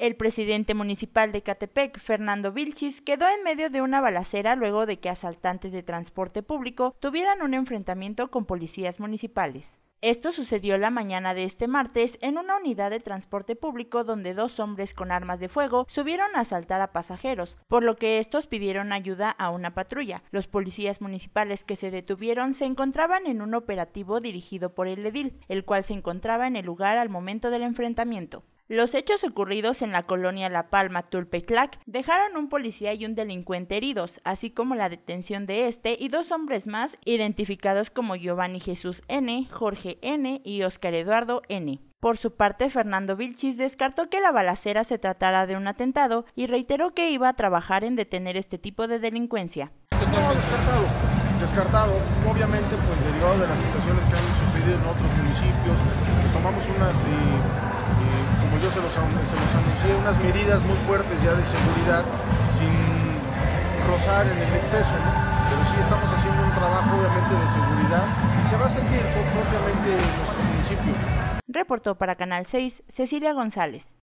El presidente municipal de Catepec, Fernando Vilchis, quedó en medio de una balacera luego de que asaltantes de transporte público tuvieran un enfrentamiento con policías municipales. Esto sucedió la mañana de este martes en una unidad de transporte público donde dos hombres con armas de fuego subieron a asaltar a pasajeros, por lo que estos pidieron ayuda a una patrulla. Los policías municipales que se detuvieron se encontraban en un operativo dirigido por el edil, el cual se encontraba en el lugar al momento del enfrentamiento. Los hechos ocurridos en la colonia La Palma, Tulpeclac, dejaron un policía y un delincuente heridos, así como la detención de este y dos hombres más identificados como Giovanni Jesús N., Jorge N. y Oscar Eduardo N. Por su parte, Fernando Vilchis descartó que la balacera se tratara de un atentado y reiteró que iba a trabajar en detener este tipo de delincuencia. No, descartado, descartado. Obviamente, pues derivado de las situaciones que han sucedido en otros municipios, pues tomamos unas se los, anuncié, unas medidas muy fuertes ya de seguridad sin rozar en el exceso, pero sí estamos haciendo un trabajo obviamente de seguridad y se va a sentir propiamente en nuestro municipio. Reportó para Canal 6 Cecilia González.